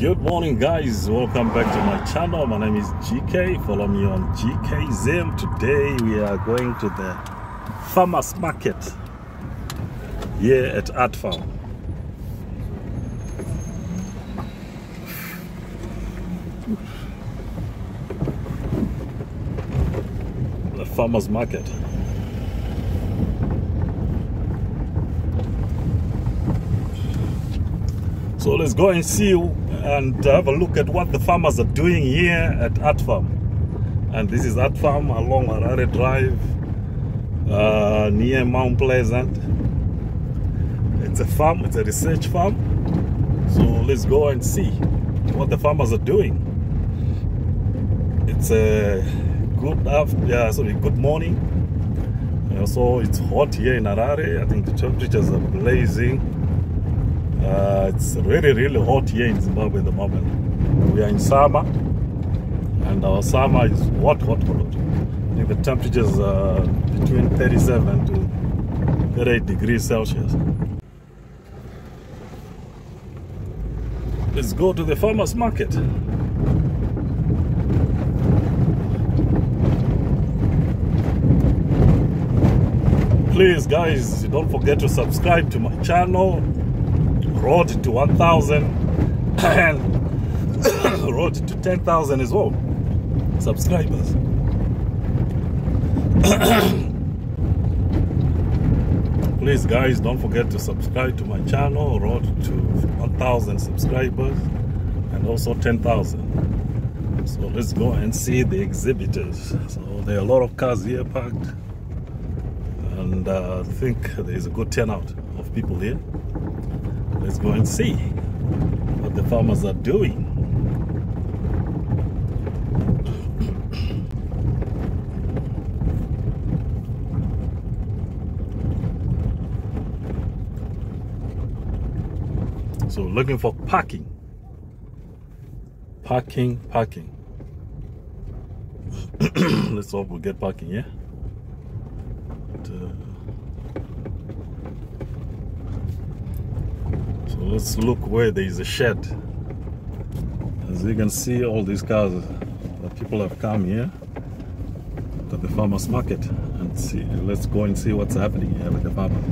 Good morning, guys. Welcome back to my channel. My name is GK. Follow me on GK Zim. Today we are going to the farmers market here at Art Farm. The farmers market. So let's go and see and have a look at what the farmers are doing here at Art Farm. And this is Art Farm along Harare Drive uh, near Mount Pleasant. It's a farm, it's a research farm. So let's go and see what the farmers are doing. It's a good after, yeah, sorry, good morning. So it's hot here in Harare. I think the temperatures are blazing. Uh, it's really, really hot here in Zimbabwe at the moment. We are in summer, and our summer is hot, hot, hot. I think the temperatures are between 37 to 38 degrees Celsius. Let's go to the farmers market. Please, guys, don't forget to subscribe to my channel road to 1000 and road to 10,000 as well. Subscribers. Please guys don't forget to subscribe to my channel road to 1000 subscribers and also 10,000 so let's go and see the exhibitors. So there are a lot of cars here parked and uh, I think there's a good turnout of people here let's go and see what the farmers are doing. So looking for parking. Parking, parking. Let's hope we get parking, yeah? But, uh, So let's look where there is a shed. As you can see, all these cars, the people have come here to the farmers market and see. Let's go and see what's happening here with the farmers.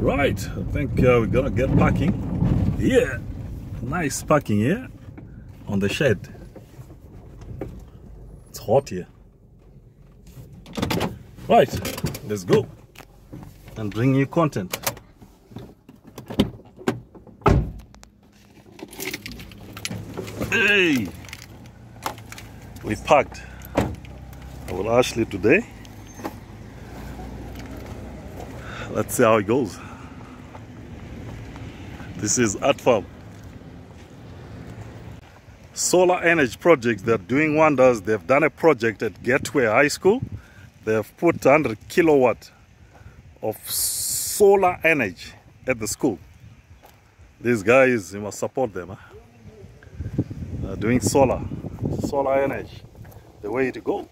Right, I think uh, we're gonna get parking. Yeah, nice parking here on the shed. It's hot here. Right, let's go and bring you content. Hey! We packed our Ashley today. Let's see how it goes. This is Art. Solar energy projects, they're doing wonders. They've done a project at Gateway High School. They've put 100 kilowatt of solar energy at the school. These guys, you must support them. Huh? doing solar, solar energy, the way to go.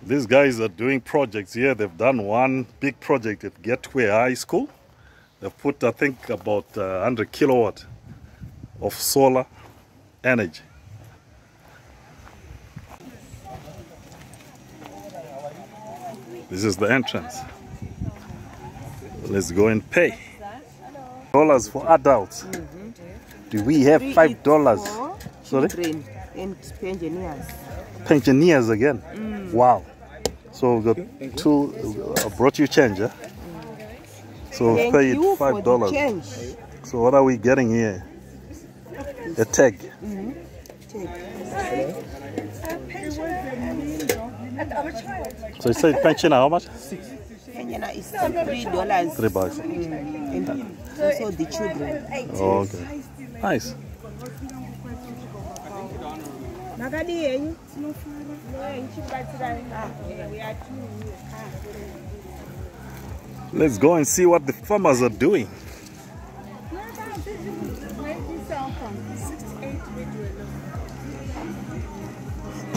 These guys are doing projects here. They've done one big project at Gateway High School. They've put, I think, about uh, 100 kilowatt of solar energy. This is the entrance. Let's go and pay. Dollars for adults. Mm -hmm. Do we have five dollars? Sorry? And pensioners. Pensioners again? Mm. Wow. So we got two, I brought you change, eh? So Thank paid five dollars. So what are we getting here? A tag. Mm -hmm. So you say pensioner how much? Six. Kenya is three dollars. Three bucks. Mm. And also the children. Oh, okay. Nice. Let's go and see what the farmers are doing.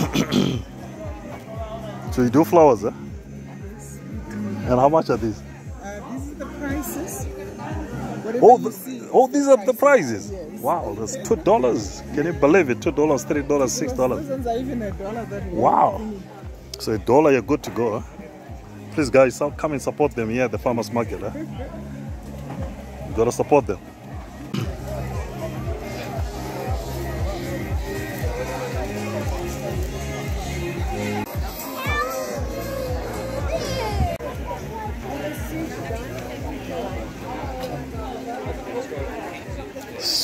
so you do flowers, huh? Yes, and how much are these? Uh, these are the prices. Whatever Oh, the, see, oh, these are the prices. Yes. Wow, that's two dollars. Can you believe it? Two dollars, three dollars, six dollars. ones are even a dollar that we Wow. So a dollar, you're good to go. Huh? Please, guys, come and support them here at the farmers market. Huh? You gotta support them.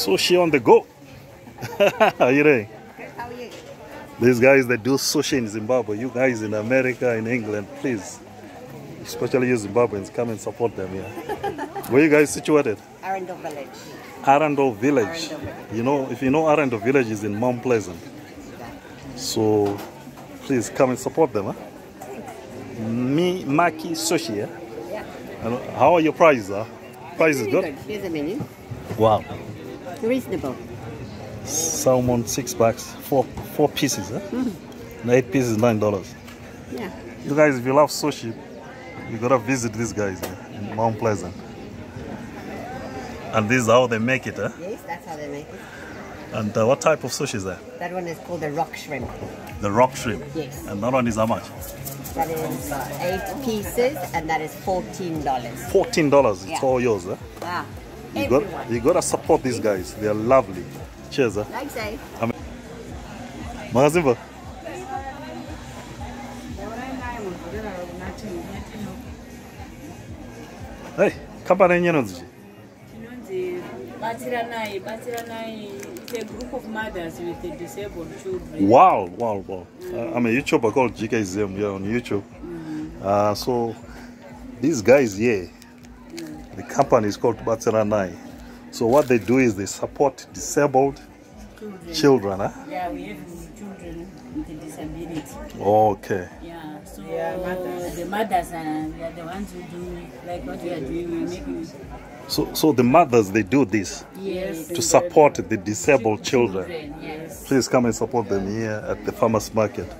Sushi on the go. How you doing? How are you? These guys that do sushi in Zimbabwe, you guys in America, in England, please, especially you Zimbabweans, come and support them here. Where you guys situated? Arundel Village. Arundel Village. Arundel Village. You know, if you know Arundel Village is in Mount Pleasant. So please come and support them. Huh? Me Maki Sushi. Yeah? Yeah. And how are your prices? Huh? Prices Very good? good. Here's a menu. Wow. Reasonable. Salmon six bucks, four four pieces. Huh? And eight pieces nine dollars. Yeah. You guys, if you love sushi, you gotta visit these guys here in Mount Pleasant. And this is how they make it, huh? Yes, that's how they make it. And uh, what type of sushi is that? That one is called the rock shrimp. The rock shrimp. Yes. And that one is how much? That is eight pieces, and that is fourteen dollars. Fourteen dollars. It's Yeah. all yours, huh? Ah, You everyone. got you gotta support these guys. They are lovely. Cheers, huh? Like say. Magazimba. Hey, company yenyu inonzi inonzi batsiranai batsiranai it's a group of mothers with the disabled children Wow, wow, wow. Uh, I'm a YouTuber called GK Zim here on YouTube. Uh, so these guys here, the company is called Batsiranai. So what they do is they support disabled children children. Huh? yeah we have children with a disability Okay. yeah so the mothers are we are the ones who do like what we are doing we're So, so the mothers they do this yes to support the disabled children. yes Please come and support them here at the farmers market.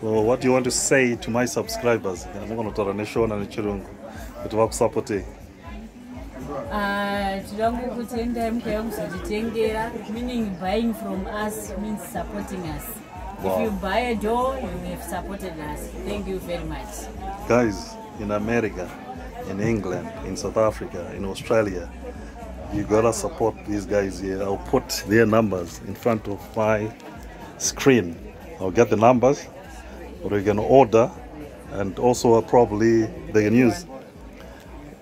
So what do you want to say to my subscribers? Ndinotora neshona nechirungu kuti vakusapote. Ah, tinoda kukutendai mukauya kuzotitengera meaning buying from us means supporting us Wow. if you buy a door you have supported us thank you very much Guys in America, in England, in South Africa, in Australia, you gotta support these guys here. I'll put their numbers in front of my screen. I'll get the numbers, or you can order, and also probably they can use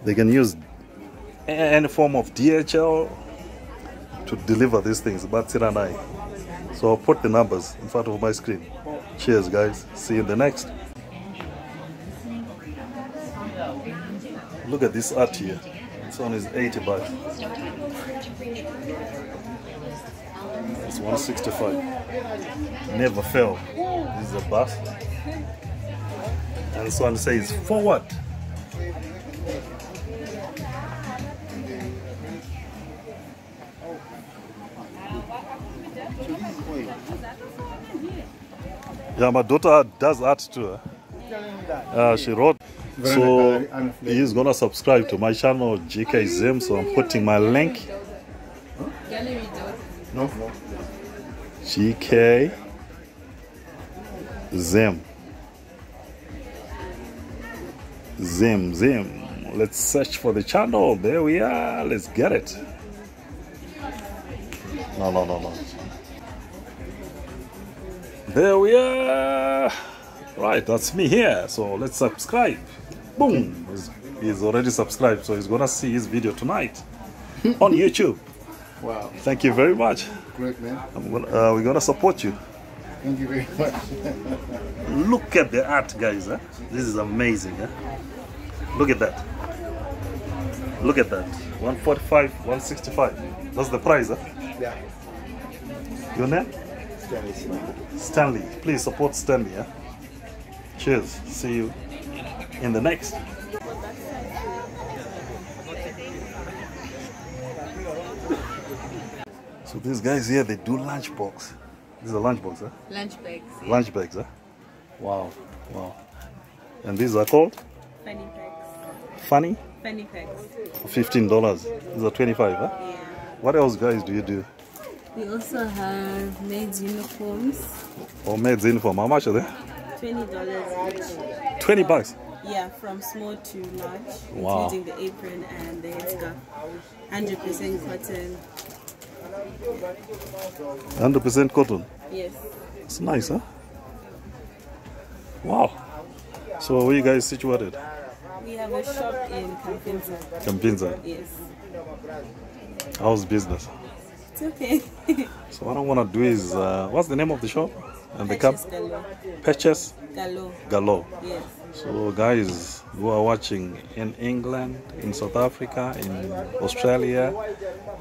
they can use any form of DHL to deliver these things. Batsiranai. So I'll put the numbers in front of my screen. Cheers, guys. See you in the next. Look at this art here. This one is 80 bucks. It's 165. Never fail. This is a bus. And this one says forward. Yeah, my daughter does art too. Uh, she wrote. So he's gonna subscribe to my channel GK Zim. So I'm putting my link. No. GK Zim. Zim Zim. Let's search for the channel. There we are. Let's get it. No, no, no, no. There we are. Right, that's me here. So let's subscribe. Boom. He's, he's already subscribed, so he's gonna see his video tonight on YouTube. Wow. Thank you very much. Great, man. I'm gonna, uh, we're gonna support you. Thank you very much. Look at the art, guys. Huh? This is amazing. Huh? Look at that. Look at that. 145, 165. That's the price. Huh? yeah. Your name? Stanley. Please support Stanley. Huh? Cheers. See you in the next. So these guys here, they do lunchbox. This is a lunchbox, huh? lunch bags Lunch bags, huh? Wow, wow. And these are called funny bags funny Fanny packs. Fifteen dollars. These are twenty-five. Huh? Yeah. What else, guys, do you do? We also have men's uniforms. Oh, or maids uniform? How much are they? Twenty dollars each. Twenty bucks. Yeah, from small to large, Wow. including the apron and the headscarf. Hundred percent cotton. Hundred percent cotton. Yes. It's nice, huh? Wow. So where you guys situated? We have a shop in Kamfinsa. Kamfinsa. Yes. How's business? It's okay. So what I want to do is, uh, what's the name of the shop? And the cup? Patches Gallo. Gallo. Yes. So guys who are watching in England, in South Africa, in Australia,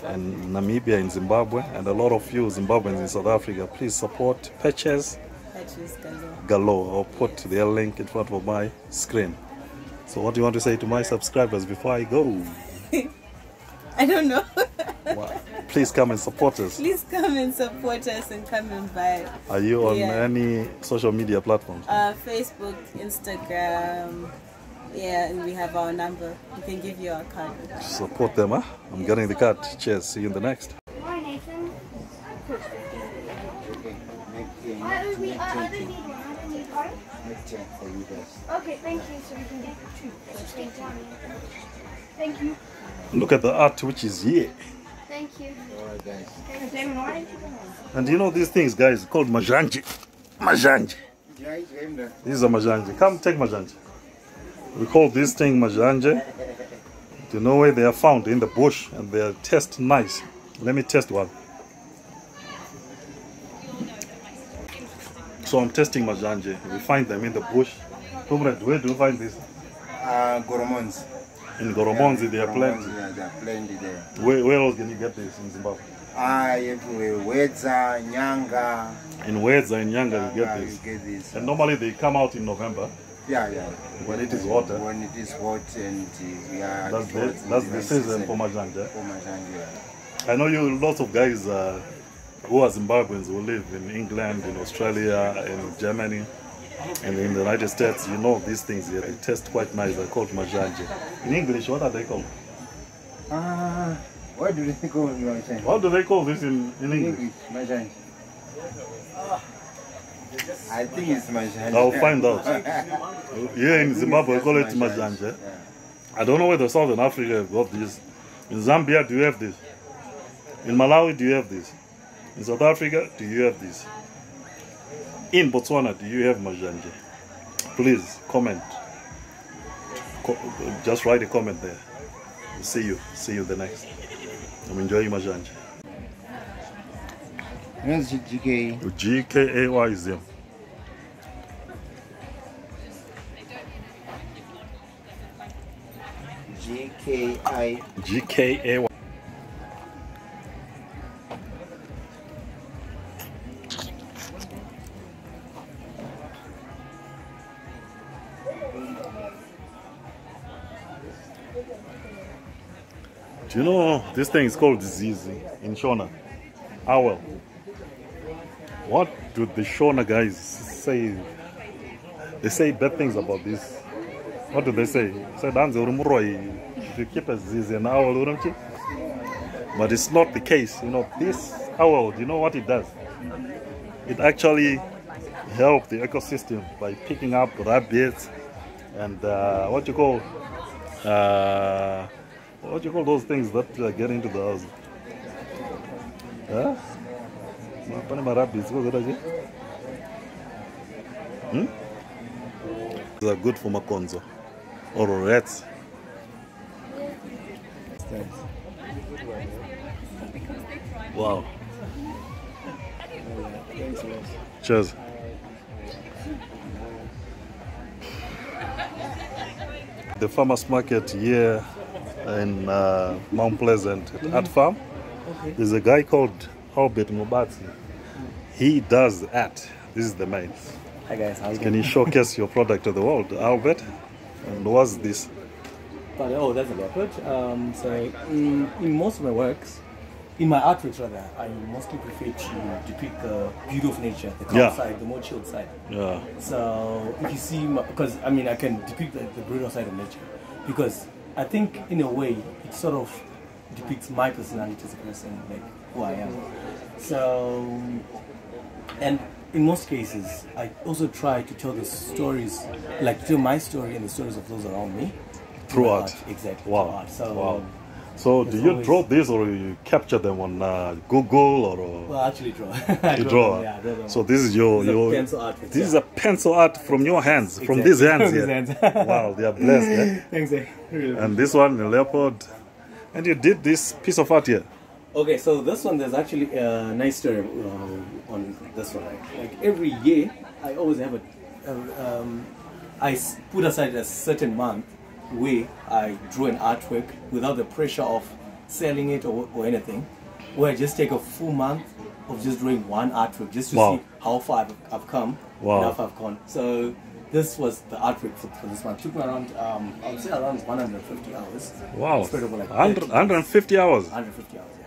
and Namibia, in Zimbabwe, and a lot of you Zimbabweans in South Africa, please support Gallo. Gallo. I'll put their link in front of my screen. So what do you want to say to my subscribers before I go? I don't know. Wow. Please come and support us. Please come and support us and come and buy. Are you on Yeah. any social media platforms? Uh, Facebook, Instagram. Yeah, and we have our number. We can give you our card. Support them, huh? I'm getting the card. Cheers. See you in the next. Hi, Nathan. Okay, make, I don't need, make, I, I make, don't need one. I don't need one. make ten for you guys. Okay, thank you. So we can get two at the same time. Thank you. Look at the art which is here. Thank you. Alright guys. And you know these things, guys, called mazhanje. Mazhanje. Yeah, it's game. These are mazhanje. Come take mazhanje. We call this thing mazhanje. Do you know where they are found? In the bush and they are taste nice. Let me test one. So I'm testing mazhanje. We find them in the bush. Comrade, where do you find this? Uh, Goromons. In Goromonzi, they are plenty. They are plenty there. Where, where else can you get this in Zimbabwe? Ah, everywhere. Wedza, Nyanga. In Wedza, in Nyanga, you get this. You get this. And normally they come out in November. Yeah, yeah. When it is hotter. When it is hot and uh, yeah. That's the, that's the rainy season for Majanja. For yeah. I know you, lots of guys uh, who are Zimbabweans who live in England, in Australia, in Germany, and in the United States. You know these things here, they taste quite nice. They're called Majanja. In English, what are they called? Ah, what do they call you Majanja? What do they call this in, in English? English, Majanja. I think it's Majanja. I'll find out. Here in Zimbabwe, we call it Majanja. I don't know whether Southern Africa have got this. In Zambia, do you have this? In Malawi, do you have this? In South Africa, do you have this? In Botswana, do you have Mazhanje? Please comment. Co- just write a comment there. See you. See you the next. I'm enjoying Mazhanje. Where's GK? G K A Y is them. GKI. This thing is called disease in Shona? Owl. What do the Shona guys say? They say bad things about this. What do they say? Say "Danze if you keep a disease an owl uri mchi." But it's not the case. You know, this owl, do you know what it does? It actually helps the ecosystem by picking up rabbits and uh, what you call uh, what do you call those things that uh, get into the house? Huh? That again? Hmm? These are good for makonzo or rats. Wow. Cheers. The farmers market here in uh, Mount Pleasant at Art Farm. There's a guy called Albert Mubatsa. He does art. This is the man. Hi guys, how's it Can you showcase your product to the world, Albert? And what's this? But, oh, that's a leopard. Um, so in, in most of my works, in my artworks rather, I mostly prefer to depict the beauty of nature, the calm Yeah. side, the more chilled side. Yeah. So if you see, because I mean, I can depict the, the brutal side of nature, because I think in a way it sort of depicts my personality as a person, like who I am. So, and in most cases, I also try to tell the stories, like tell my story and the stories of those around me Through art. Exactly. Wow. art. So, wow. So do you always- draw this or you capture them on uh, Google or? uh, well, actually draw. You draw. them, Yeah, draw. So this is your These are your pencil art. This is a pencil art from your hands, from these hands here. these hands. wow, they are blessed. Eh? Thanks, eh? Really. And this one, the leopard. And you did this piece of art here. Okay, so this one, there's actually a nice story uh, on this one. Like, like every year, I always have a, um, I put aside a certain month where I draw an artwork without the pressure of selling it or, or anything, where I just take a full month of just drawing one artwork just to Wow. see how far I've, I've come Wow. and how far I've gone. So this was the artwork for, for this one. took me around, um, I would say around 150 hours. Wow. Spread over like 100, 150 hours. 150 hours, yeah.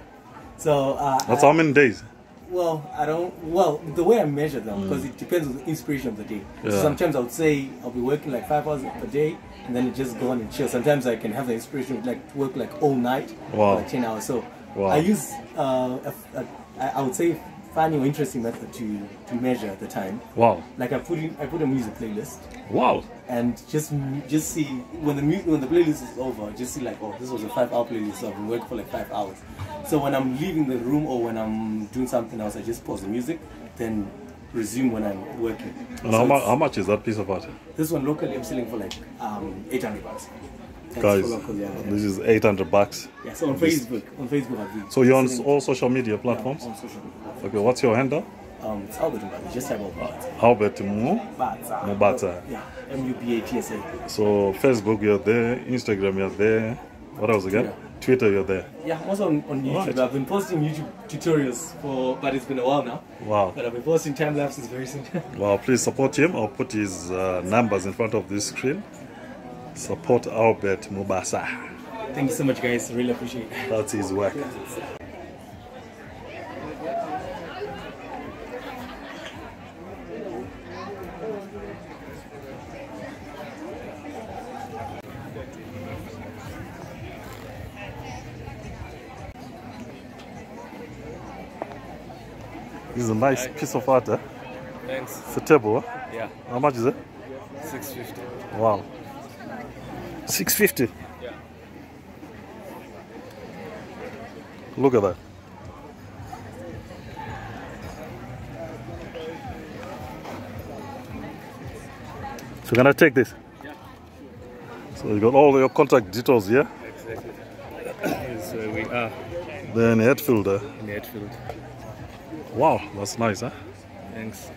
So uh, That's I- how many days? well, I don't. Well, the way I measure them because it depends on the inspiration of the day. Yeah. So sometimes I would say I'll be working like five hours per day, and then it just go on and chill. Sometimes I can have the inspiration of like to work like all night, Wow. like ten hours. So Wow. I use uh, a, a, I I would say funny or interesting method to to measure the time. Wow. Like I put in I put a music playlist Wow. and just just see when the mu- when the playlist is over, just see like oh this was a five hour playlist, so I've been working for like five hours. So when I'm leaving the room or when I'm doing something else, I just pause the music, then resume when I'm working. And So how, mu- how much is that piece of art? This one locally I'm selling for like um 800 bucks. That's Guys, local, yeah, yeah. this is 800 bucks. yeah. So on Facebook, on Facebook So you're on all social media yeah, platforms? on social media. Okay, what's your handle? Um, it's Albert Mubatsa, just type Albert. Albert Mu. Bata. Mubata. Yeah, M U B A T S A. So Facebook, you're there. Instagram, you're there. What else again? Twitter, you're there. Yeah, I'm also on, on YouTube. Right. I've been posting YouTube tutorials for, but it's been a while now. Wow. But I've been posting time lapses very soon. wow, please support him. I'll put his uh, numbers in front of this screen. Support Albert Mubatsa. Thank you so much, guys. Really appreciate it. That's his work. This is a nice piece of art. Eh? Thanks. It's a table. Huh? Yeah, How much is it? 650. Wow. 650. Yeah. Look at that. So can I take this? Yeah. So you got all your contact details here. Exactly. Where we are Then Hetfield. Uh, in Hatfield. Wow, that's nice, huh? Thanks.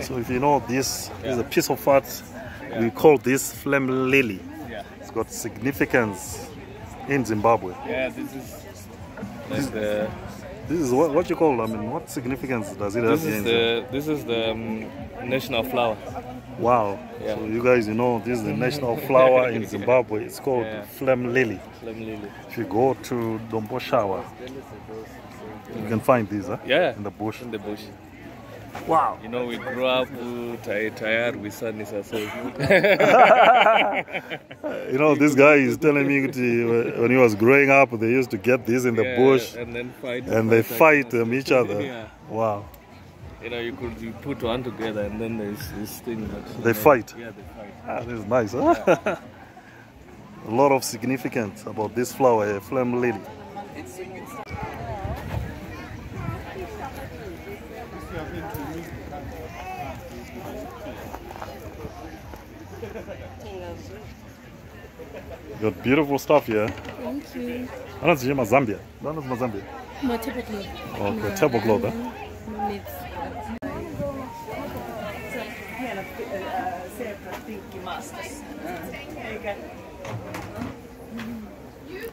So if you know this is a piece of art, we call this flame lily. Yeah. It's got significance in Zimbabwe. Yeah, this is like the This is what, what you call, I mean, what significance does it have this is in the this is the um, national flower. Wow. Yeah. So you guys, you know, this is the national flower in Zimbabwe. It's called Yeah. flame lily. Flame lily. If you go to Domboshava, you can find these huh? Yeah. in the bush. In the bush. Wow. You know, we grew up uh, ti- tired with Sanisa, so You know, this guy is telling me that when he was growing up, they used to get these in the yeah, bush and then fight. and they fight like- um, each other. Yeah. Wow. You know, you could you put one together and then there's this thing that They fight. Yeah, they fight. Ah, this is nice, huh? A lot of significance about this flower here, flame lily. Got beautiful stuff here. Thank you. I don't see Zambia. That is Zambia. No, typically. Oh, okay, tablecloth. Huh?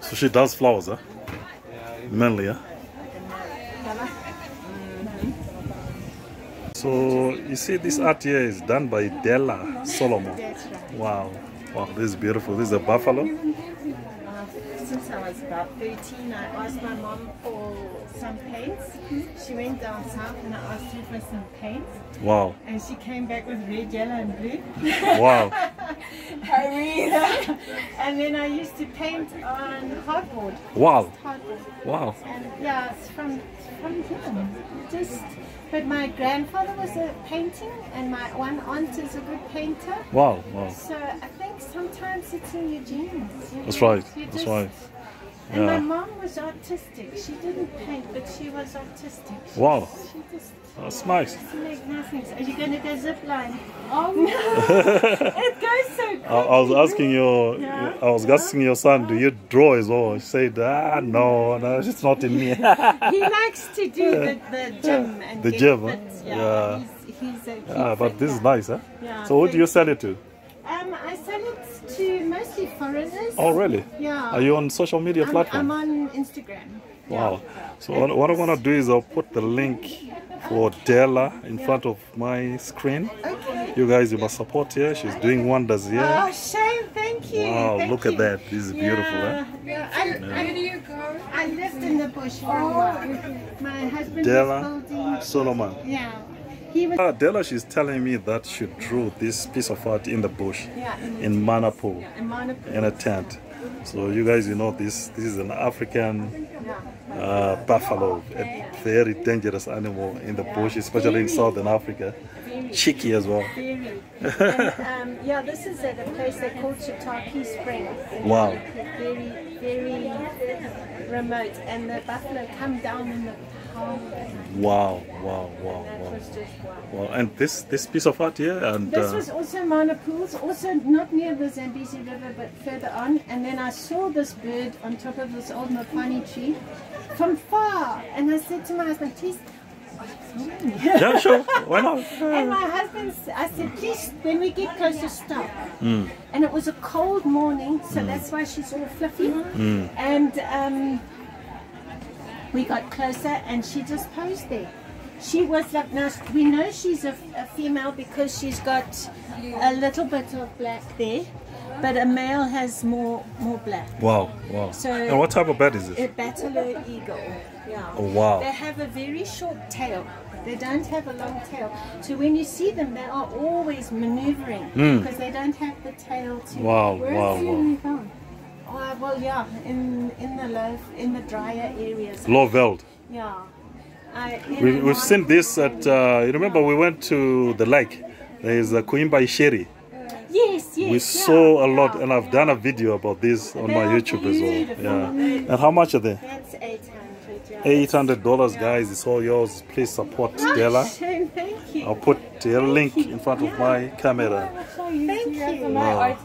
So she does flowers, huh? Mainly, huh? So you see, this art here is done by Della Solomon. Wow, wow, this is beautiful. This is a buffalo. Uh, since I was about 13. I asked my mom for some paints. She went down south and I asked her for some paints. Wow. And she came back with red, yellow, and blue. Wow. and then I used to paint on hardboard. Wow. Hardboard. Wow. And yeah, it's from from him. Just but my grandfather was a painting and my one aunt is a good painter. Wow. Wow. So I think sometimes it's in your genes. you That's know, right. you That's just- right. And my mom was artistic. She didn't paint, but she was artistic. She Wow. She just That's nice. she make nothing. Are you going to go zip line? Oh no! it goes so quick. I, I was asking your, Yeah. I was asking your son, do you draw as well? He said, ah, no, no, it's not in me. he likes to do the, the gym and The gym, fit. Yeah, Yeah. He's, he's a Ah, keep but this is nice, huh? Yeah, So who do you sell it to? Um, I sell it to mostly foreigners. Oh, really? Yeah. Are you on social media I'm, platform? I'm on Instagram. Wow. So what, what I want to do is I'll put the link for Della in front of my screen. Okay. You guys, you must support her. She's doing wonders here. Oh, Shane, thank you. Wow, thank look you. at that. This is beautiful, eh? Yeah, I, I, Where do you go? I lived in the bush for a while. My husband Della was building. Solomon. Yeah. He was. Ah, Della, she's telling me that she drew this piece of art in the bush Yeah, in the- in Mana Pools in Mana Pools. in a tent. So you guys, you know this. This is an African Yeah. Uh, buffalo, a very dangerous animal in the bush, especially in southern Africa. Cheeky as well. And, um, yeah, this is at a place they call Chitake Springs. Wow. Very, very remote. And the buffalo come down in the. Wow, wow, wow, wow. wow. Well, and this this piece of art here, and This uh, was also in Mana Pools, also not near the Zambezi River, but further on. And then I saw this bird on top of this old mapani tree from far. And I said to my husband, please. yeah, sure, why not? And my husband, I said, please, when we get closer, stop. Mm. And it was a cold morning, so that's why she's all fluffy. Mm. And um, we got closer, and she just posed there. She was like, now we know she's a, a female because she's got a little bit of black there, but a male has more more black. Wow, wow. So- and what type of bird is this? A bateleur eagle. Yeah. Oh, wow. They have a very short tail. They don't have a long tail. So when you see them, they are always maneuvering Mm. because they don't have the tail to. Wow, Where wow, wow. When you found? Oh, well, yeah, in in the low, in the drier areas. Lowveld. Yeah. I, we, we've seen this at, uh, you remember we went to the lake. There is a Kuimba Shiri. Yes, yes. We yeah, saw a lot, yeah, and I've done a video about this on They my YouTube as well. Yeah. And how much are they? That's 800. Yeah. Eight hundred dollars, guys. It's all yours. Please support Della. Thank you. I'll put a link in front of my camera. Thank you. Wow.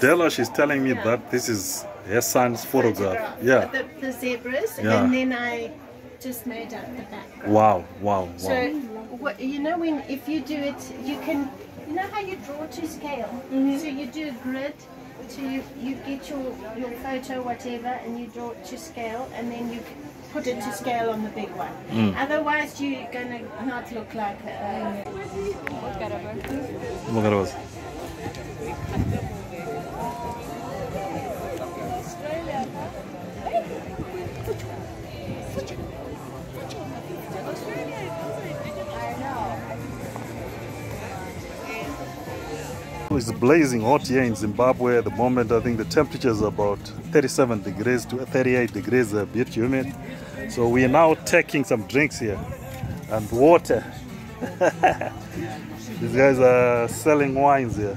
Della, she's telling me that this is her son's photograph. Yeah. The, the zebras, Yeah. and then I just made up the background. Wow, wow, So, wow. what, you know, when if you do it, you can, you know how you draw to scale. So you do a grid. So you, you get your, your photo, whatever, and you draw it to scale, and then you put it to scale on the big one. Mm. Otherwise, you're gonna not look like a. It's blazing hot here in Zimbabwe at the moment. I think the temperature is about 37 degrees to 38 degrees, a bit humid. So we are now taking some drinks here and water. These guys are selling wines here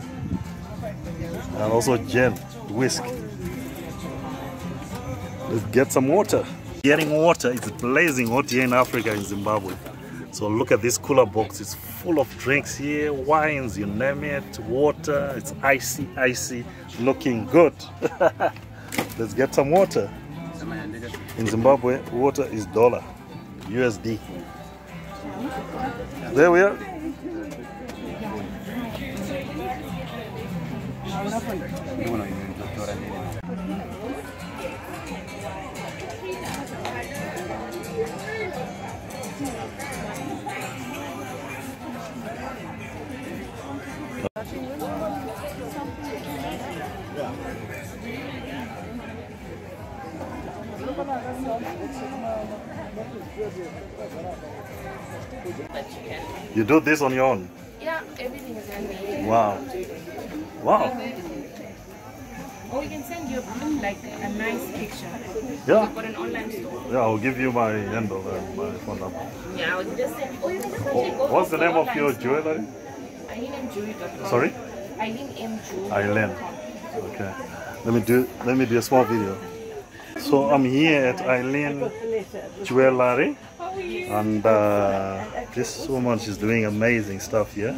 and also gin, whiskey. Let's get some water. Getting water, it's blazing hot here in Africa, in Zimbabwe. So look at this cooler box. It's full of drinks here, wines, you name it, water. It's icy, icy, looking good. Let's get some water. In Zimbabwe, water is dollar, USD. There we are. You do this on your own? Yeah, everything is handmade. Wow. Wow. Or we can send you like a nice picture. Yeah. We've got an online store. Yeah, I'll give you my handle and my phone number. Yeah, I would just send. Oh, you can just Oh, what's the name of your store. jewelry? EileenMJewelry.com. Sorry? Eileen M. Jewelry. Eileen. Okay. Let me do let me do a small video. So I'm here at Eileen Jewelry and uh, this woman she's doing amazing stuff here.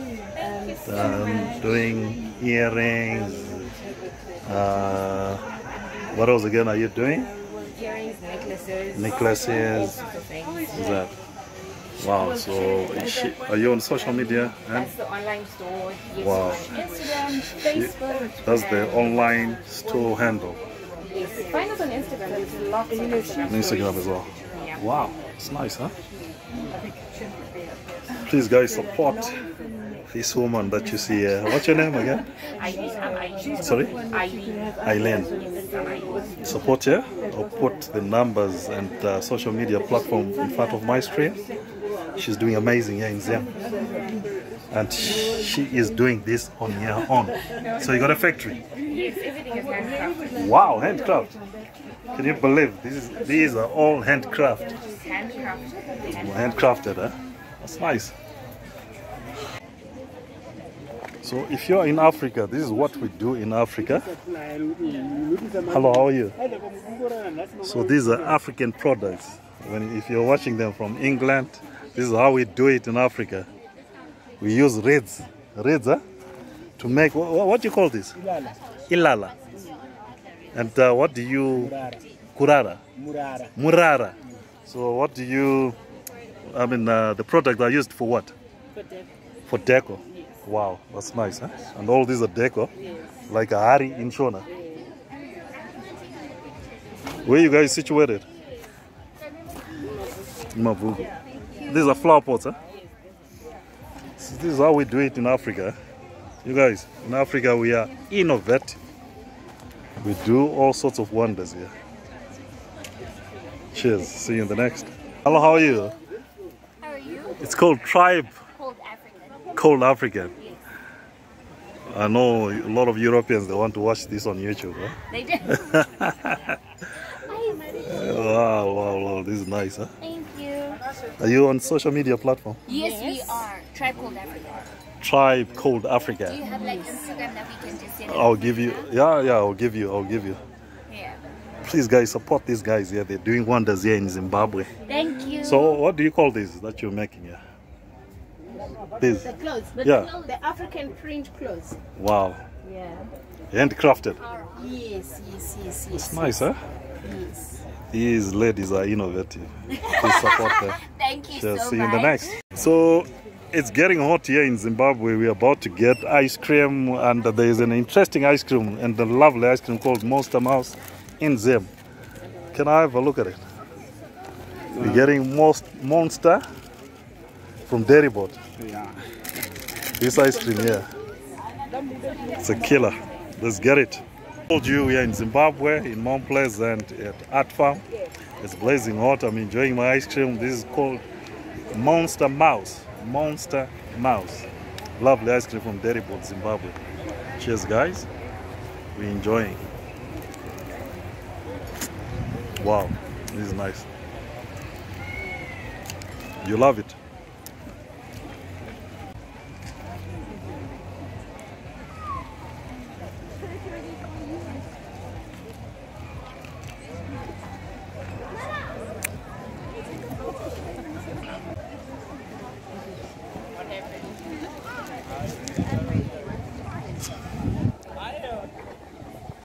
Um, doing earrings. Uh, what else again are you doing? Earrings, necklaces. Necklaces. All sorts of things. Is that? Wow. So she, are you on social media? And That's the online store. Yes, Wow. Instagram, Facebook. that's the online store handle. Yes. Find us on Instagram. There's lots of Instagram. Instagram as well. Yeah. Wow, it's nice, huh? Please, guys, support this woman that you see here. What's your name again? Sorry? Eileen. Eileen. Yes, I'm Eileen. Support her. I'll put the numbers and uh, social media platform in front of my screen. She's doing amazing here in Zim. And she is doing this on her own. So you got a factory. Yes, everything is handcrafted. Wow, handcraft. Can you believe this is these are all handcraft. Handcrafted. Handcrafted, huh? That's nice. So if you're in Africa, this is what we do in Africa. Hello, how are you? So these are African products. When if you're watching them from England, this is how we do it in Africa. We use reeds, reeds, huh? To make what, what do you call this? Ilala. And uh, what do you? Kurara. Murara. Murara. So what do you? I mean, uh, the product are used for what? For deco. Wow, that's nice, huh? And all these are deco, like a hari in Shona. Where you guys situated? Mavugo. These are flower pots, huh? This is how we do it in Africa. You guys, in Africa we are innovative. We do all sorts of wonders here. Cheers. See you in the next. Hello, how are you? How are you? It's called Tribe Called African. Cold African. I know a lot of Europeans they want to watch this on YouTube. Huh? They do. Wow, wow, wow, this is nice. Huh? Thank you. Are you on social media platform? Yes, we are. Tribe Called Africa. Tribe Called Do Africa. you have like Instagram that we can just send? I'll give you. Yeah, yeah, I'll give you. I'll give you. Yeah. Please, guys, support these guys here. They're doing wonders here in Zimbabwe. Thank you. So, what do you call this that you're making here? This. The clothes. The, Yeah. the African print clothes. Wow. Yeah. Handcrafted. Yes, yes, yes, yes. Nice, huh? Yes. These ladies are innovative. Please support them. Thank you Shall so see you in the next. So it's getting hot here in Zimbabwe. We're about to get ice cream, and there is an interesting ice cream and a lovely ice cream called Monster Mouse in Zim. Can I have a look at it? We're getting most Monster from Dairibord. Yeah. This ice cream here. It's a killer. Let's get it. Told you we are in Zimbabwe, in Mount Pleasant at Art Farm. It's blazing hot. I'm enjoying my ice cream. This is called Monster Mouse. Monster Mouse. Lovely ice cream from Dairibord, Zimbabwe. Cheers, guys. We're enjoying. Wow, this is nice. You love it.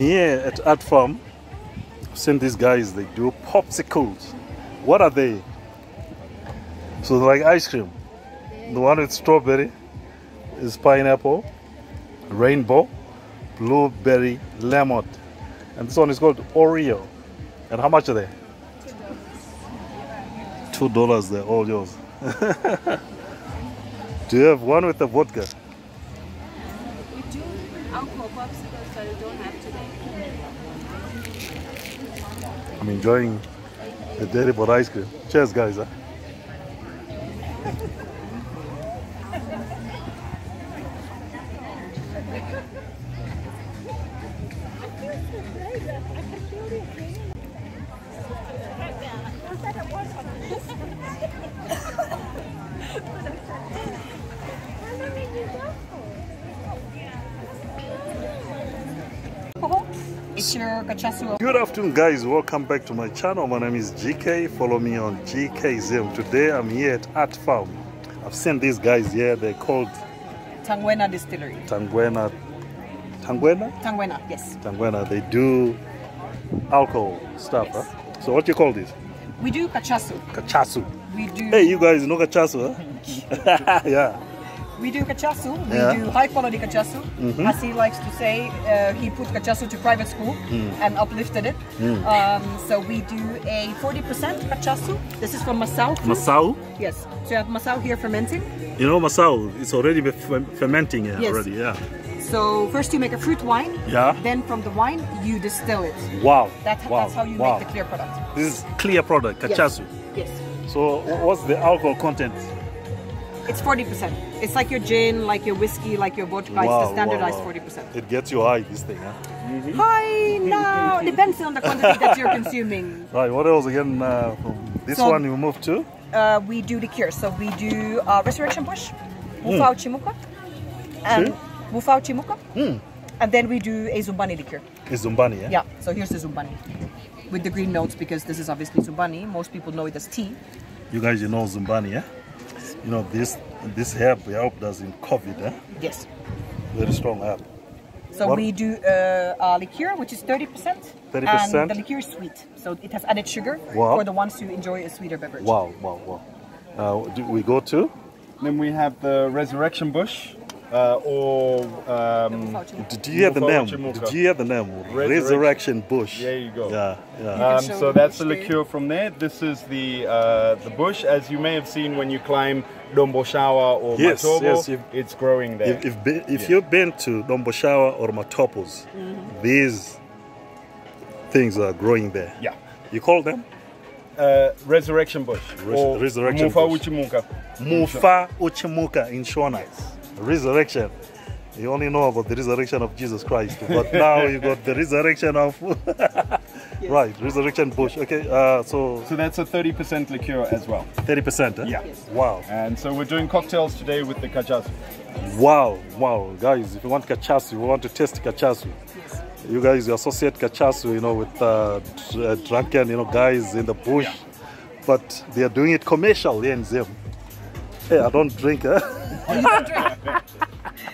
Here at Art Farm, I've seen these guys, they do popsicles. What are they? So like ice cream. The one with strawberry is pineapple, rainbow, blueberry, lemon. And this one is called Oreo. And how much are they? Two dollars, they're all yours. do you have one with the vodka? We do alcohol popsicles, but we don't have today. I'm enjoying The Dairibord ice cream. Cheers, guys. Huh? Guys. Welcome back to my channel. My name is GK. Follow me on GK Zim. Today I'm here at Art Farm. I've seen these guys here. They're called Tangwena Distillery. Tangwena. Tangwena? Tangwena, yes. Tangwena. They do alcohol stuff. Huh? So what you call this? We do cachasu. Kachasu. We do Hey, you guys know kachasu, huh? yeah. We do kachasu. We Yeah. do high quality kachasu. As he likes to say, uh, he put kachasu to private school and uplifted it. Um, so we do a 40% kachasu. This is from Masau. fruit. Masau. Yes. So you have Masau here fermenting. You know Masau. It's already be fermenting here Yes. already. Yeah. So first you make a fruit wine. Yeah. Then from the wine you distill it. Wow. That, wow. That's how you wow. make the clear product. This is clear product, Yes. kachasu. Yes. So what's the alcohol content? It's 40%. It's like your gin, like your whiskey, like your vodka. it's the standardized 40%. It gets you high, this thing, huh? Hi, now depends on the quantity that you're consuming. Right, what else again? Uh, from this So- one we move to? Uh, we do the liqueurs. So we do uh, Resurrection Bush, Mufau Chimuka, and See? Mufau Chimuka. And then we do a Zumbani liqueur. It's Zumbani, yeah? Yeah, so here's the Zumbani. With the green notes because this is obviously Zumbani. Most people know it as tea. You guys, you know Zumbani, yeah? You know, this this herb helped us in COVID, eh? Yes. Very strong herb. So What- we do uh, a liqueur, which is 30%. 30%? And the liqueur is sweet. So it has added sugar Wow. for the ones who enjoy a sweeter beverage. Wow, wow, wow. Uh, do we go to? Then we have the Resurrection Bush, uh, or um, Did you hear the name? Mufawachimuka. Did you hear the name? Resurrection. Resurrection Bush. There you go. Yeah, yeah. can um, so that's the bush there. liqueur from there. This is the uh, the bush, as you may have seen when you climb Domboshava Shower or Yes, Matobo. yes, if- it's growing there. If, if, be, if Yeah. you've been to Domboshava or Matopos, these things are growing there. yeah. You call them? Uh, Resurrection Bush. Res- or Resurrection Mufa Bush. Uchimuka. Mufa Uchimuka in Shona. Resurrection. You only know about the resurrection of Jesus Christ, but now you got the resurrection of. Right, resurrection bush. Okay, uh, so So that's a 30% liqueur as well. 30%. Huh? Yeah. Wow. And so we're doing cocktails today with the kachasu. Wow, wow, guys! If you want kachasu, you want to taste kachasu. You guys you associate kachasu, you know, with uh, uh, drunken, you know, guys in the bush, but they are doing it commercial here in Zim. Hey, I don't drink. Huh? You don't drink.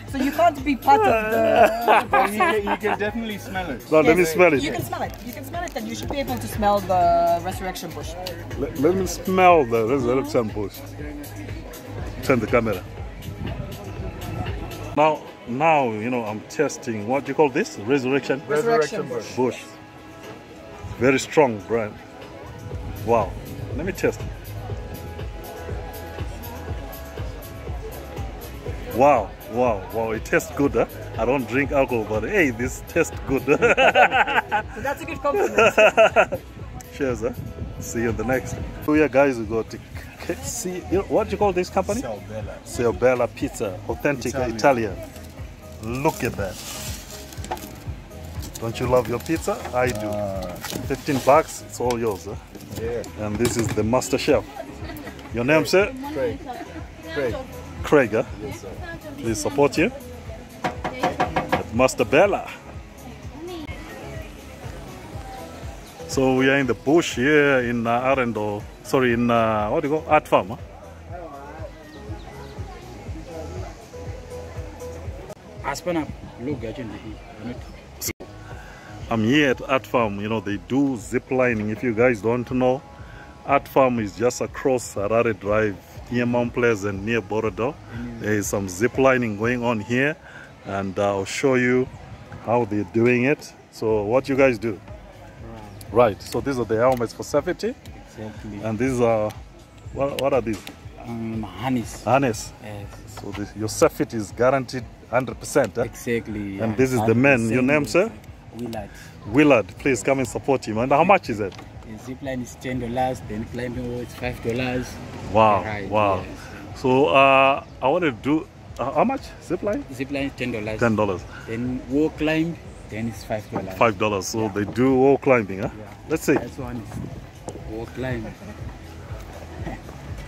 so you can't be part of the. Well, you, can, you can definitely smell it. No, let me smell it. You can smell it. You can smell it, and you should be able to smell the resurrection bush. Let, let me smell the resurrection bush. Turn the camera. Now, now you know I'm testing. What do you call this? Resurrection Resurrection bush. bush. Very strong brand. Wow. Let me test. Wow, wow, wow. It tastes good. Huh? I don't drink alcohol, but hey, this tastes good. So that's a good compliment. Cheers, huh? See you in the next. So yeah, guys, we got to see. You know, what do you call this company? Bella. Bella Pizza, authentic uh, Italian. Italian. Look at that. Don't you love your pizza? I do. Ah. 15 bucks, it's all yours. Huh? Yeah. And this is the master chef. Your name, sir? Great. Great. Craig. Huh? Yes. Please support you. At Master Bella. So we are in the bush here in uh, Arendal. Sorry, in uh, what do you call Art Farm? Huh? Aspana look at you. I'm here at Art Farm. You know, they do zip lining. If you guys don't know, Art Farm is just across Harare Drive near Mount Pleasant, near Borrowdale. There is some zip lining going on here, and I'll show you how they're doing it. So, what you guys do? Right. So, these are the helmets for safety, Exactly. and these are what, what are these? Um, harness. Harness. Yes. So, this, your safety is guaranteed 100%. huh? Exactly. And this is the man. Your name, sir? Willard. Willard, please come and support him. And how much is it? The zip line is ten dollars. Then climbing wall is five dollars. Wow, Right, wow. yes. So uh, I want to do uh, how much zip line? Zip line is ten dollars. Ten dollars, Then wall climb, then it's five dollars. five dollars. So they do wall climbing, huh? Yeah. Let's see. That's one is wall climb.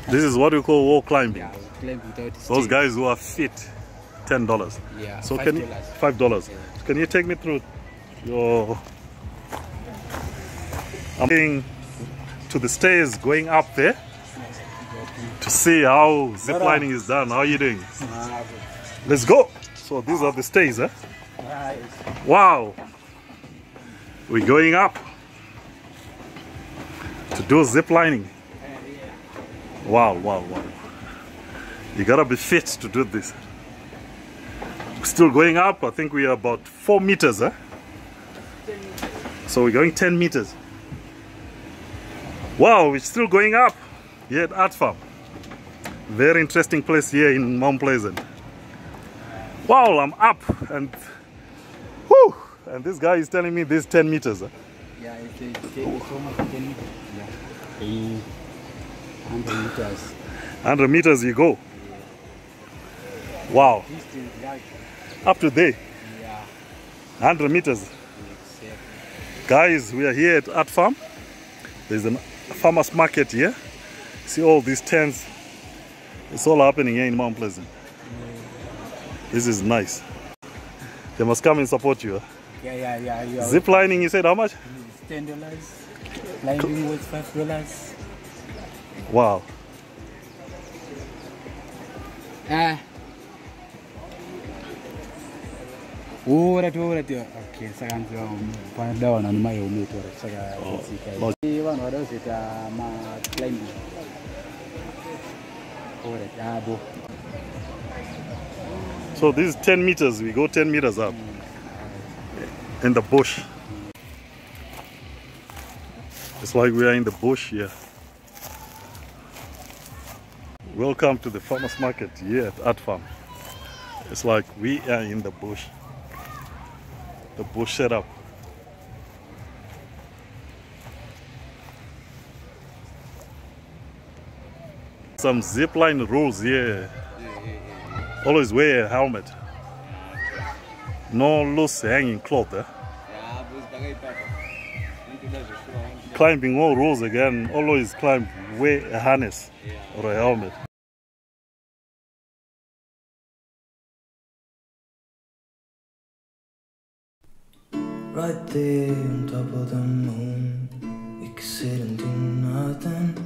This is what we call wall climbing. Yeah, climb without Those guys who are fit, ten dollars. Yeah, So five can you, five dollars? Yeah. Can you take me through your? I'm going to the stairs going up there to see how zip lining is done. How are you doing? Let's go. So these are the stairs, huh? Wow. We're going up to do zip lining. Wow, wow, wow. You gotta be fit to do this. Still going up, I think we are about four meters, huh? So we're going 10 meters. Wow, we're still going up here at Art Farm. Very interesting place here in Mount Pleasant. Wow, I'm up and whew, and this guy is telling me this 10 meters. Yeah, it's, it's, it's almost ten meters. Yeah. Eh, Hundred meters. 100 meters you go. Wow, up to there, yeah. 100 meters. Guys, we are here at Art Farm. There's a farmer's market here. See all these tents. It's all happening here in Mount Pleasant. This is nice. They must come and support you. huh? Yeah, yeah, yeah. You Zip lining, you said how much? Ten dollars. Climbing was five dollars. Wow. Ah. Ora So this is 10 meters. We go 10 meters up in the bush. It's like we are in the bush here. Welcome to the farmers market here at Art Farm. It's like we are in the bush. The bush setup. Some zipline rules here. Always wear a helmet. No loose hanging cloth. Eh? Climbing all rules again. Always climb, wear a harness or a helmet. Right there on top of the moon, we could sit and do nothing.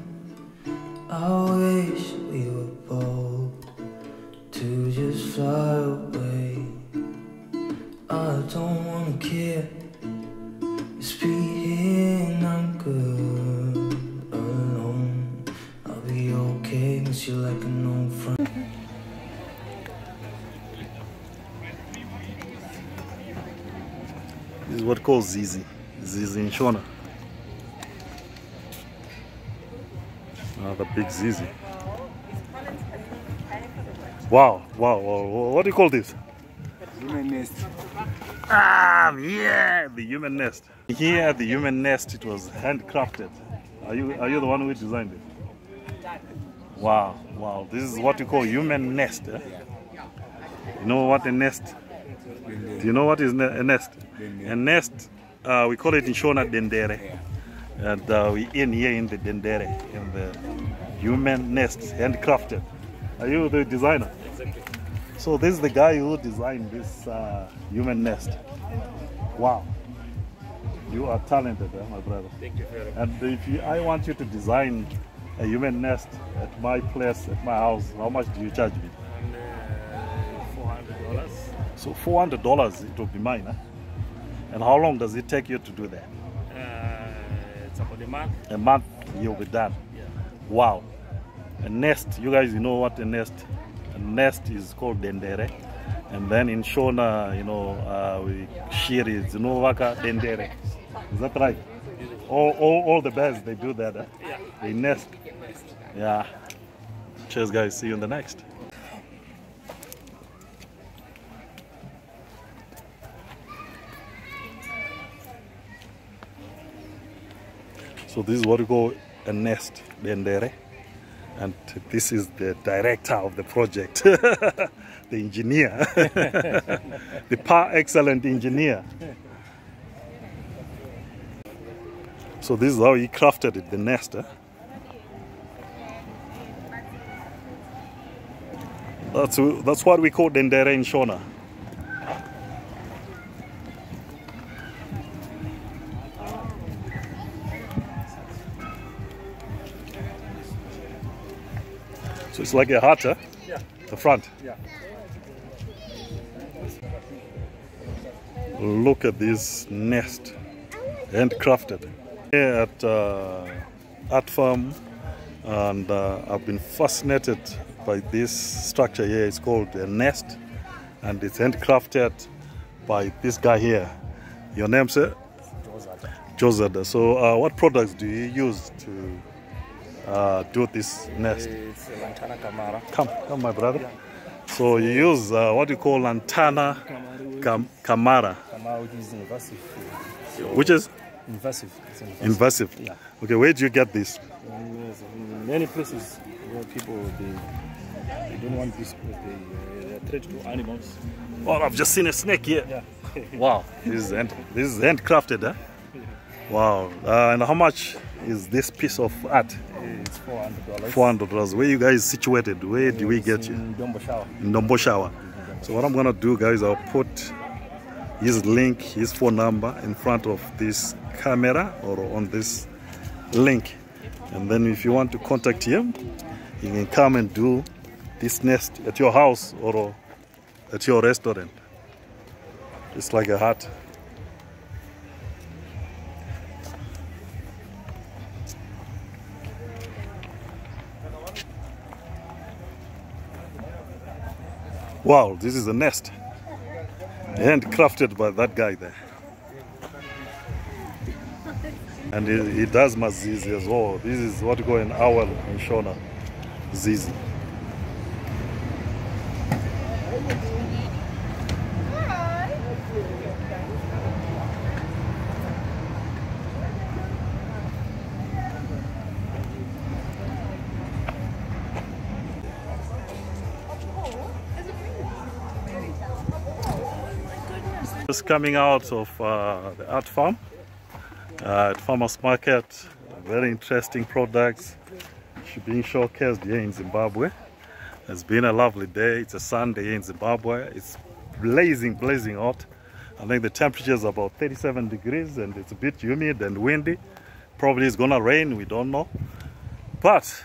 I wish we were bold to just fly away. I don't wanna care, just be and I'm good alone. I'll be okay, miss you like an old what called Zizi. Zizi in Shona. Another big Zizi. Wow, wow, wow. What do you call this? Human nest. Ah, yeah, the human nest. Here at the human nest, it was handcrafted. Are you are you the one who designed it? Wow, wow. This is what you call human nest. Eh? You know what a nest? Do you know what is a nest? A nest, uh, we call it in Shona dendere. And uh, we in here in the dendere, in the human nest, handcrafted. Are you the designer? Exactly. So this is the guy who designed this uh, human nest. Wow. You are talented, eh, my brother. Thank you very much. And if you, I want you to design a human nest at my place, at my house, how much do you charge me? And uh, $400. So four hundred dollars, it will be mine. Huh? And how long does it take you to do that? Uh, it's about a month. A month, you'll be done. Yeah. Wow. A nest, you guys you know what a nest? A nest is called dendere. And then in Shona, you know, uh, we shiri, waka dendere. Is that right? All, all, all the birds, they do that. Huh? Yeah. They nest. Yeah. Cheers, guys. See you in the next. So this is what we call a nest, dendere. And this is the director of the project, the engineer, the par excellent engineer. So this is how he crafted it, the nest. eh? That's, that's what we call dendere in Shona. It's like a huh? Yeah. The front. Yeah. Look at this nest, handcrafted. Here at uh, Art Farm, and uh, I've been fascinated by this structure here. It's called a nest, and it's handcrafted by this guy here. Your name, sir? Josada. So, uh, what products do you use to uh, do this nest? It's Lantana Camara. Come, come, my brother. So you use uh, what you call lantana cam- camara, Camara, which is invasive. which is Invasive. Invasive. invasive. Yeah. Okay, where do you get this? And many places where people they, they don't want this they, they are threat to animals. Well, I've just seen a snake here. Yeah. Wow, this is hand, this is handcrafted, huh? Wow. Uh, and how much is this piece of art? It's four hundred dollars. Four hundred dollars. Where you guys situated? Where do we get you? In Domboshava. In Dombo So what I'm gonna do, guys, I'll put his link, his phone number in front of this camera or on this link, and then if you want to contact him, you can come and do this nest at your house or at your restaurant. It's like a hut. Wow, this is a nest. Handcrafted by that guy there. And he, he does mazizi as well. This is what we call an owl in Shona. Zizi. Just coming out of uh, the art farm uh, at farmers market. Very interesting products being showcased here in Zimbabwe. It's been a lovely day. It's a Sunday in Zimbabwe. It's blazing, blazing hot. I think the temperature is about 37 degrees and it's a bit humid and windy. Probably it's gonna rain, we don't know. But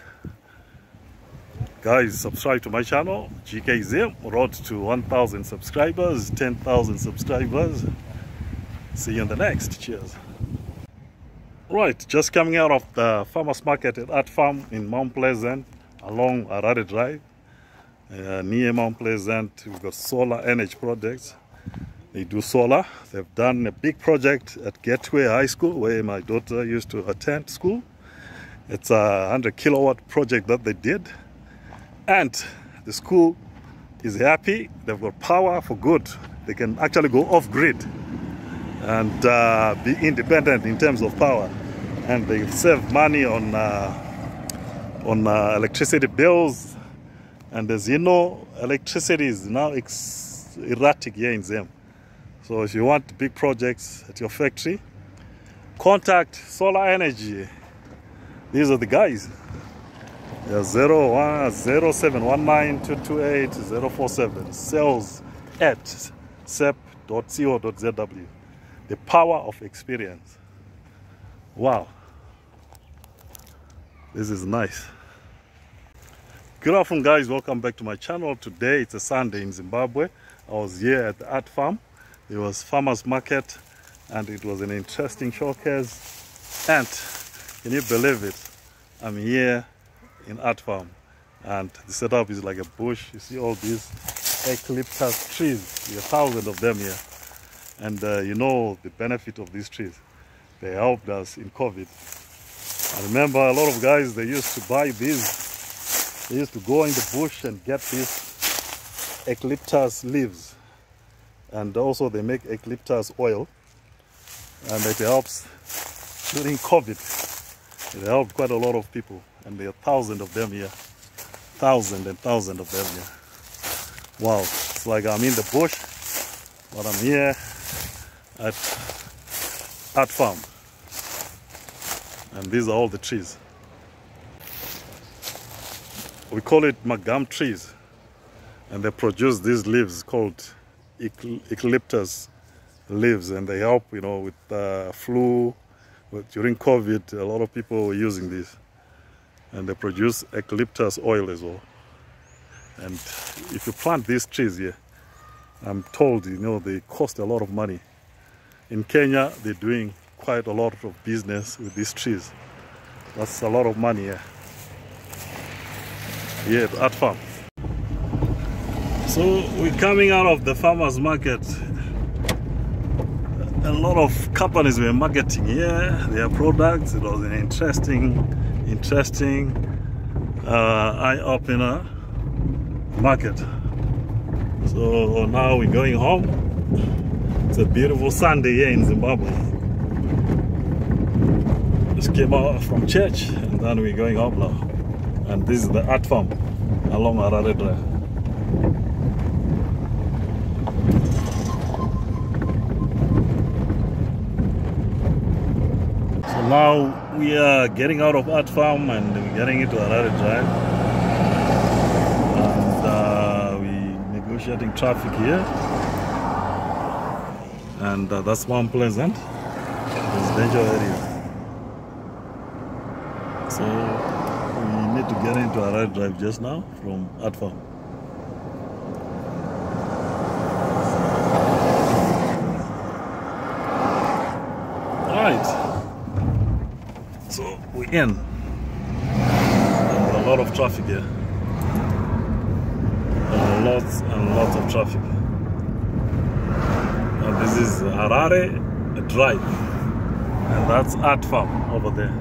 guys, subscribe to my channel, GKZM, road to 1,000 subscribers, 10,000 subscribers. See you in the next. Cheers. Right, just coming out of the farmers market at Art Farm in Mount Pleasant along Harare Drive. Uh, near Mount Pleasant, we've got solar energy projects. They do solar. They've done a big project at Gateway High School where my daughter used to attend school. It's a 100 kilowatt project that they did. And the school is happy. They've got power for good. They can actually go off grid and uh, be independent in terms of power. And they save money on uh, on uh, electricity bills. And as you know, electricity is now erratic here in Zim. So if you want big projects at your factory, contact Solar Energy. These are the guys. Yeah, 0719-228-047. Sales at sep.co.zw. The power of experience. Wow. This is nice. Good afternoon guys, welcome back to my channel. Today it's a Sunday in Zimbabwe. I was here at the art farm. It was farmer's market and it was an interesting showcase. And can you believe it? I'm here in art farm and the setup is like a bush. You see all these eucalyptus trees. There are thousands of them here. And uh, you know the benefit of these trees. They helped us in COVID. I remember a lot of guys, they used to buy these. They used to go in the bush and get these eucalyptus leaves. And also they make eucalyptus oil. And it helps during COVID. It helped quite a lot of people, and there are thousands of them here. Thousands and thousands of them here. Wow, it's like I'm in the bush, but I'm here at Art Farm. And these are all the trees. We call it magam trees. And they produce these leaves called eucalyptus leaves, and they help, you know, with uh, flu. During COVID, a lot of people were using this. And they produce eucalyptus oil as well. And if you plant these trees here, I'm told, you know, they cost a lot of money. In Kenya, they're doing quite a lot of business with these trees. That's a lot of money here. Here at Art Farm. So we're coming out of the farmers market. A lot of companies were marketing here their products. It was an interesting, interesting uh, eye-opener market. So now we're going home. It's a beautiful Sunday here in Zimbabwe. Just came out from church and then we're going home now. And this is the art farm along Harare Drive. So now we are getting out of art farm and we're getting into Harare Drive. And uh, we negotiating traffic here. And uh, that's Mount Pleasant, residential area. So we need to get into Harare Drive just now from Art Farm. Right. So we're in. A lot of traffic here. And lots and lots of traffic. And this is Harare Drive. And that's Art Farm over there.